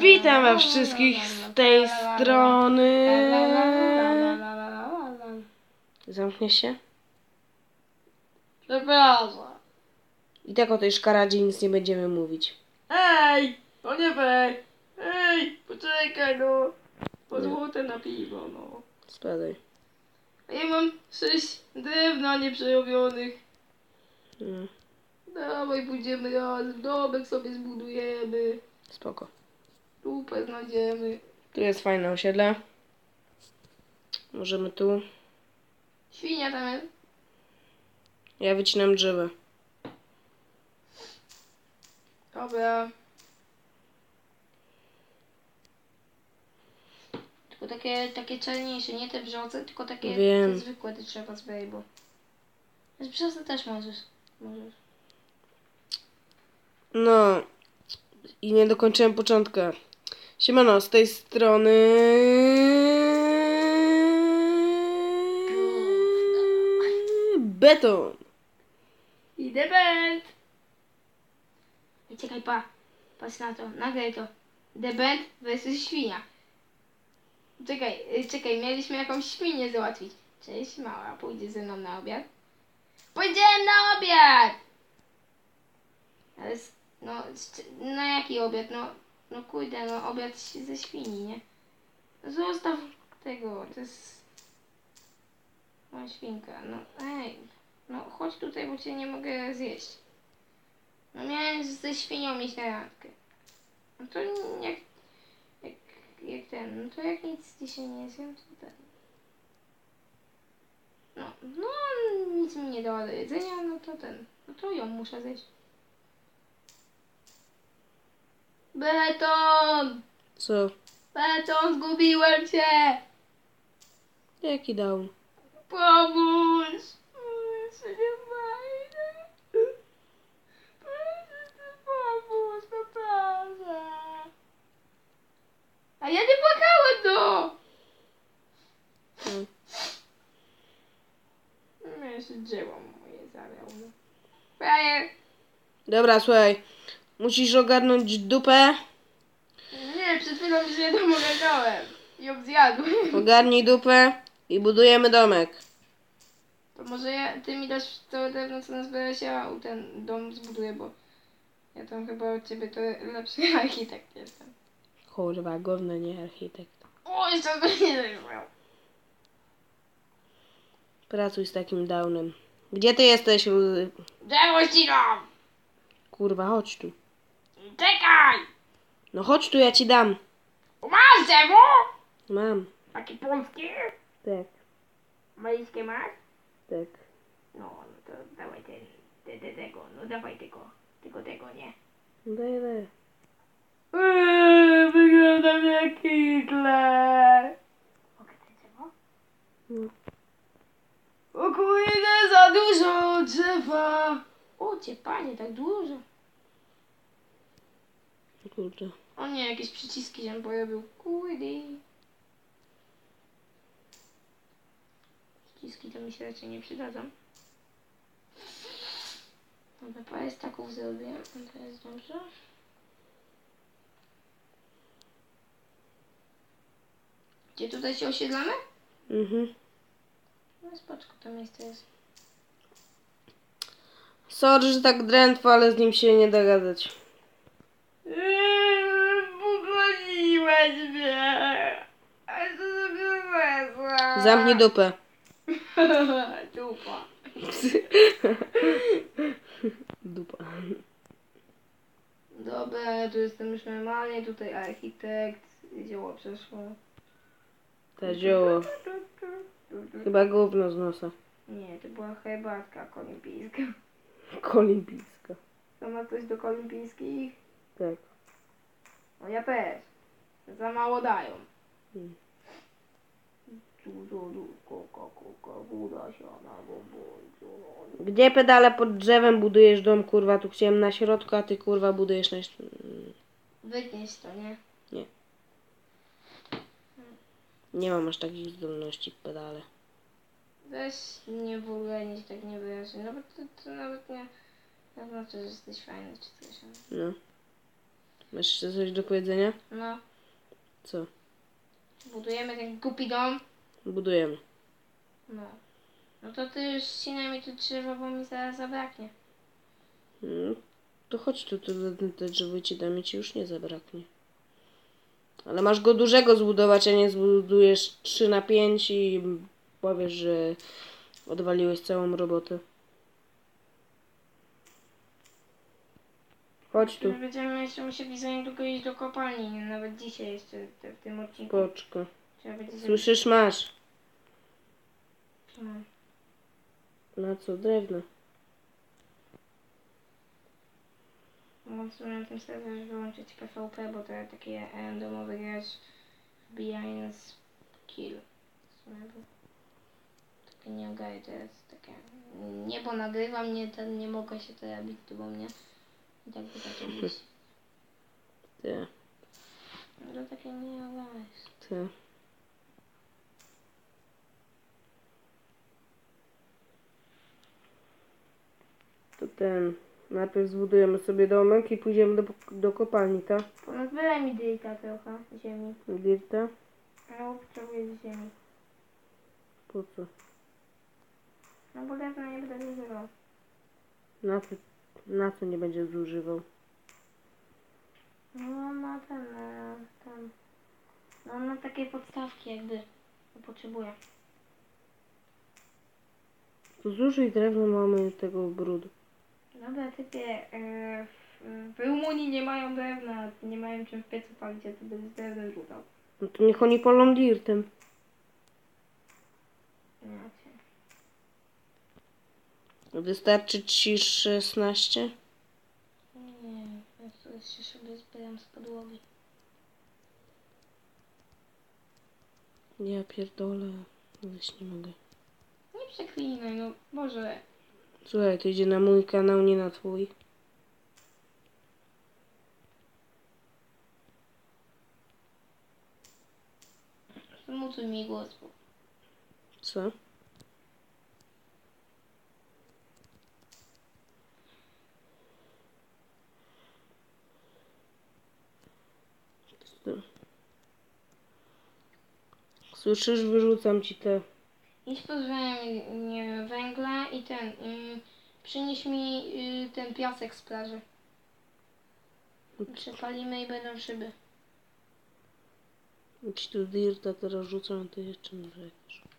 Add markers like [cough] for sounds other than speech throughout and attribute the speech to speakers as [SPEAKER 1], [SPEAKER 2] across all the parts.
[SPEAKER 1] Witam was wszystkich z tej strony. Zamknie się.
[SPEAKER 2] Przepraszam.
[SPEAKER 1] I tak o tej szkaradzie nic nie będziemy mówić.
[SPEAKER 2] Ej, to nie wej. Ej, poczekaj no. Po złote na piwo no.
[SPEAKER 1] Spadaj.
[SPEAKER 2] A ja mam sześć drewna nieprzerobionych.
[SPEAKER 1] No,
[SPEAKER 2] Dawaj pójdziemy razem, domek sobie zbudujemy.
[SPEAKER 1] Spoko.
[SPEAKER 2] Dupę znajdziemy.
[SPEAKER 1] Tu jest fajne osiedle. Możemy tu.
[SPEAKER 2] Świnia tam jest.
[SPEAKER 1] Ja wycinam drzewo.
[SPEAKER 2] Dobra. Tylko takie, takie czarniejsze, nie te brzozy, tylko takie
[SPEAKER 1] Wiem.
[SPEAKER 2] te zwykłe te trzeba z bo. Z brzozy też możesz. Możesz.
[SPEAKER 1] No. I nie dokończyłem początka. Siemano, z tej strony. Beton.
[SPEAKER 2] I debent! Czekaj, pa. Patrz na to, nagraj to. Debent versus świnia. Czekaj, y, czekaj, mieliśmy jakąś świnię załatwić. Cześć, mała, pójdzie ze mną na obiad. Pójdziemy na obiad! Ale, no, na jaki obiad? No, no kurde, no obiad ze świni, nie? No Zostaw tego, to jest... No świnka, no ej, no chodź tutaj, bo cię nie mogę zjeść. No miałem ze świnią mieć na randkę. No to jak, jak, jak ten, no to jak nic dzisiaj nie zjem, to ten. No, no nic mi nie dała do jedzenia, no to ten, no to ją muszę zjeść. Beton!
[SPEAKER 1] Co?
[SPEAKER 2] Beton, zgubiłem cię!
[SPEAKER 1] Jaki dał?
[SPEAKER 2] Pomóż! Nie. Proszę. A ja nie płakałem, no!
[SPEAKER 1] Hmm.
[SPEAKER 2] No się dzieło moje. Frajer!
[SPEAKER 1] Dobra, słuchaj. Musisz ogarnąć dupę.
[SPEAKER 2] Nie, przed chwilą już jedną ogarnąłem. I ją zjadłem.
[SPEAKER 1] Ogarnij dupę i budujemy domek.
[SPEAKER 2] To może ja, ty mi dasz całe drewno, co nazbierałeś, ja ten dom zbuduję, bo ja tam chyba od ciebie to lepszy [laughs] architekt jestem.
[SPEAKER 1] Kurwa, gówno, nie architekt.
[SPEAKER 2] O, jeszcze to nie zrobił.
[SPEAKER 1] Pracuj z takim downem. Gdzie ty jesteś?
[SPEAKER 2] Drzewo ścinam!
[SPEAKER 1] Kurwa, chodź tu.
[SPEAKER 2] Czekaj!
[SPEAKER 1] No chodź tu, ja ci dam.
[SPEAKER 2] Masz drzewo?
[SPEAKER 1] Mam.
[SPEAKER 2] Takie polskie?
[SPEAKER 1] Tak,
[SPEAKER 2] Malijskie masz?
[SPEAKER 1] tak.
[SPEAKER 2] No, no to dawaj ten, te, te, tego, no dawaj tego, tylko tego, nie?
[SPEAKER 1] Daj, daj.
[SPEAKER 2] Eee, wyglądam jak Hitler! Mogę te drzewo?
[SPEAKER 1] No.
[SPEAKER 2] O kurde, za dużo drzewa! O, cię panie, tak dużo.
[SPEAKER 1] Kurde.
[SPEAKER 2] O nie, jakieś przyciski się pojawił. Kurde. Przyciski to mi się raczej nie przydadzą. Dobra, parę staków zrobię. To jest dobrze. Gdzie tutaj się osiedlamy?
[SPEAKER 1] Mhm.
[SPEAKER 2] No spoczko, to miejsce jest.
[SPEAKER 1] Sorry, że tak drętwo, ale z nim się nie da gadać.
[SPEAKER 2] Pogodziłeś mnie! A co sobie wezwa?
[SPEAKER 1] Zamknij dupę. [laughs]
[SPEAKER 2] Dupa. [laughs]
[SPEAKER 1] Dupa.
[SPEAKER 2] Dobra, ja tu jestem już normalnie, tutaj architekt, dzieło przeszło.
[SPEAKER 1] Ta zioło. Chyba gówno z nosa.
[SPEAKER 2] Nie, to była herbatka kolimpijska.
[SPEAKER 1] Kolimpijska.
[SPEAKER 2] To ma coś do kolimpijskich?
[SPEAKER 1] Tak.
[SPEAKER 2] No ja też. Za mało dają.
[SPEAKER 1] Hmm. Gdzie pedale pod drzewem budujesz dom, kurwa? Tu chciałem na środku, a ty kurwa budujesz na...
[SPEAKER 2] Wytnieś to, nie?
[SPEAKER 1] Nie mam aż takich zdolności pedale.
[SPEAKER 2] Weź nie w ogóle nic tak nie wyraźnie, no bo to, to nawet nie... To znaczy, że jesteś fajny czy coś.
[SPEAKER 1] No. Masz jeszcze coś do powiedzenia?
[SPEAKER 2] No,
[SPEAKER 1] Co?
[SPEAKER 2] budujemy ten głupi dom.
[SPEAKER 1] Budujemy.
[SPEAKER 2] No. No to ty już ścinaj mi tu drzewo, bo mi zaraz zabraknie.
[SPEAKER 1] No, to chodź tu, to te- drzewo ci damy, ci już nie zabraknie. Ale masz go dużego zbudować, a nie zbudujesz 3 na 5 i powiesz, że odwaliłeś całą robotę. Chodź tu,
[SPEAKER 2] Będziemy jeszcze musieli za niedługo iść do kopalni, nawet dzisiaj jeszcze w tym odcinku.
[SPEAKER 1] poczko.
[SPEAKER 2] Trzeba będzie zrobić-
[SPEAKER 1] Słyszysz, masz.
[SPEAKER 2] No.
[SPEAKER 1] Na co? Drewno.
[SPEAKER 2] Mogę sobie na tym serwerze wyłączyć PvP, bo to takie randomowy gracz wbija i nas kill. W sumie, bo takie nie to jest takie... Nie, bo nagrywam, nie, ten, nie mogę się to robić tu bo mnie. I tak by zaczął być.
[SPEAKER 1] Ty,
[SPEAKER 2] No to takie nie ogarniesz.
[SPEAKER 1] ty. To ten. Najpierw zbudujemy sobie domek i pójdziemy do, do kopalni, tak?
[SPEAKER 2] Ponazbieraj mi dirta trochę ziemi.
[SPEAKER 1] Dirta?
[SPEAKER 2] No, potrzebuję ziemi.
[SPEAKER 1] Po co?
[SPEAKER 2] No bo drewna nie będę używał.
[SPEAKER 1] Na co, na co nie będzie zużywał?
[SPEAKER 2] No na ten, na ten. No na takie podstawki jakby. No, potrzebuję.
[SPEAKER 1] To zużyj drewno, mamy tego brudu.
[SPEAKER 2] Dobra, typie, e, w, Rumunii nie mają drewna, nie mają czym w piecu palić, a to bez drewna rzucał.
[SPEAKER 1] No to niech oni polą dirtem. Wystarczy ci 16?
[SPEAKER 2] Nie, ja tu jeszcze sobie zbieram z podłogi.
[SPEAKER 1] Ja pierdolę. Weź nie mogę.
[SPEAKER 2] Nie przeklinaj, no Boże.
[SPEAKER 1] Słuchaj, to idzie na mój kanał, nie na twój.
[SPEAKER 2] Mi głos?
[SPEAKER 1] Co? Słyszysz, wyrzucam ci te.
[SPEAKER 2] Idź pozbieraj mi, nie wiem, węgla i ten, y, przynieś mi y, ten piasek z plaży. Przepalimy i będą szyby.
[SPEAKER 1] Ci tu dirta teraz rzucam, a ty jeszcze narzekasz.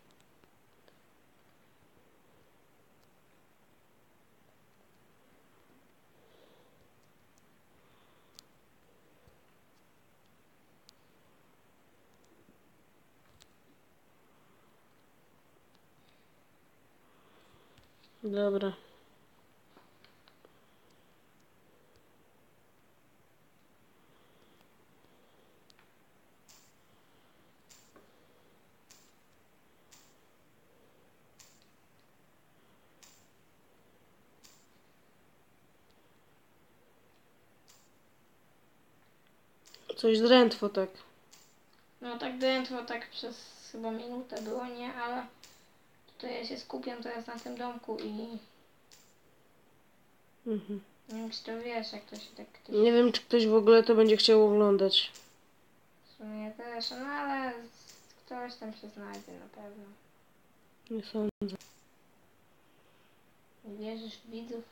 [SPEAKER 1] Dobra. Coś drętwo tak.
[SPEAKER 2] No tak drętwo, tak przez chyba minutę było, nie? Ale tutaj ja się skupiam teraz na tym domku i
[SPEAKER 1] Mhm.
[SPEAKER 2] nie wiem czy to wiesz, jak to się tak ktoś
[SPEAKER 1] Nie wiem, czy ktoś w ogóle to będzie chciał oglądać.
[SPEAKER 2] w sumie też, no ale z- ktoś tam się znajdzie na pewno.
[SPEAKER 1] Nie sądzę.
[SPEAKER 2] Wierzysz w widzów?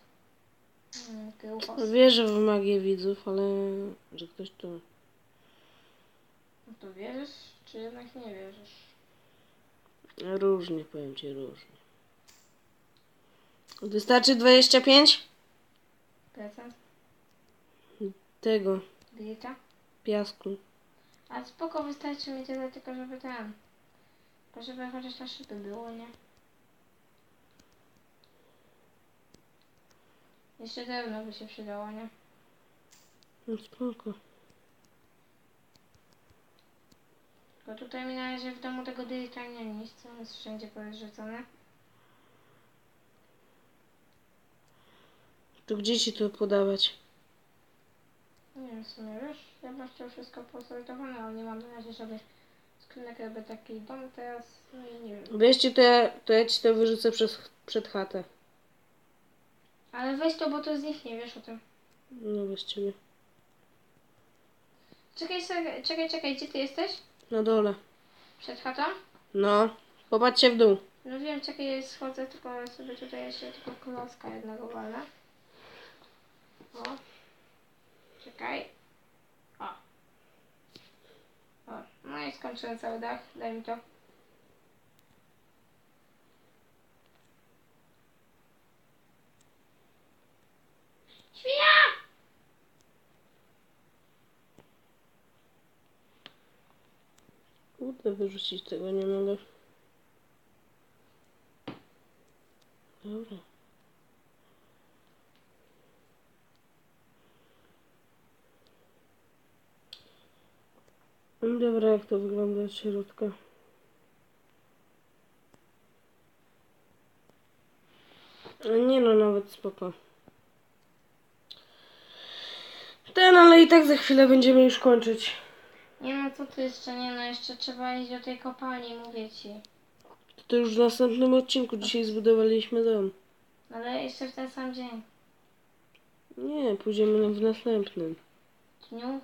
[SPEAKER 2] Mm.
[SPEAKER 1] Wierzę w magię widzów, ale że ktoś to.
[SPEAKER 2] No to wierzysz, czy jednak nie wierzysz?
[SPEAKER 1] Różnie, powiem ci, różnie. Wystarczy 25
[SPEAKER 2] Procent?
[SPEAKER 1] tego
[SPEAKER 2] Dieta?
[SPEAKER 1] piasku.
[SPEAKER 2] A spoko, wystarczy mi tyle, tylko żeby. Tylko żeby chociaż na szyby było, nie? Jeszcze drewno by się przydało, nie?
[SPEAKER 1] No spoko.
[SPEAKER 2] Bo tutaj mi na razie w domu tego dieta nie co jest wszędzie porozrzucone.
[SPEAKER 1] To gdzie ci to podawać?
[SPEAKER 2] Nie wiem, w sumie wiesz, ja bym chciał wszystko posortowane, ale nie mam na razie żadnych skrzynek, robię taki dom teraz, no i nie wiem.
[SPEAKER 1] Weźcie to ja, to ja ci to wyrzucę przez, przed chatę.
[SPEAKER 2] Ale weź to, bo to zniknie, wiesz o tym.
[SPEAKER 1] No bez ciebie.
[SPEAKER 2] Czekaj, czekaj, czekaj, gdzie ty jesteś?
[SPEAKER 1] Na dole.
[SPEAKER 2] Przed chatą?
[SPEAKER 1] No. Popatrzcie w dół.
[SPEAKER 2] No wiem, czekaj, schodzę, tylko sobie tutaj jeszcze tylko klocka jednego walę. O. Czekaj. O. O. No i skończyłem cały dach. Daj mi to. Świnia!
[SPEAKER 1] Kurde, wyrzucić tego nie mogę. Dobra. Dobra, jak to wygląda od środka. Nie no, nawet spoko. Ten, ale i tak za chwilę będziemy już kończyć.
[SPEAKER 2] Nie no, co ty jeszcze, nie no, jeszcze trzeba iść do tej kopalni, mówię ci.
[SPEAKER 1] To już w następnym odcinku. Dzisiaj zbudowaliśmy dom.
[SPEAKER 2] Ale jeszcze w ten sam dzień.
[SPEAKER 1] Nie, pójdziemy w następnym.
[SPEAKER 2] W dniu?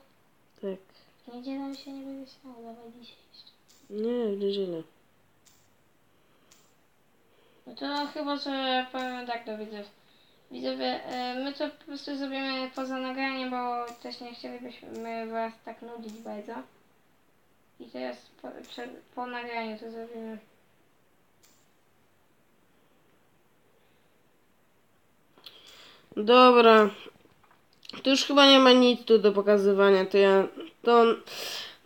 [SPEAKER 1] Tak.
[SPEAKER 2] W niedzielę się nie będzie chciało, dawaj dzisiaj jeszcze.
[SPEAKER 1] Nie, w niedzielę.
[SPEAKER 2] No to chyba, że powiem tak do widzów. Widzowie, e, my to po prostu zrobimy poza nagraniem, bo też nie chcielibyśmy was tak nudzić bardzo. I teraz po, po nagraniu to zrobimy.
[SPEAKER 1] Dobra. To już chyba nie ma nic tu do pokazywania. To ja. To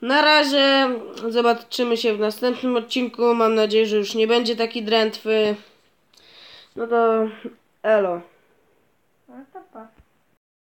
[SPEAKER 1] na razie zobaczymy się w następnym odcinku. Mam nadzieję, że już nie będzie taki drętwy. No to elo.
[SPEAKER 2] No to pa.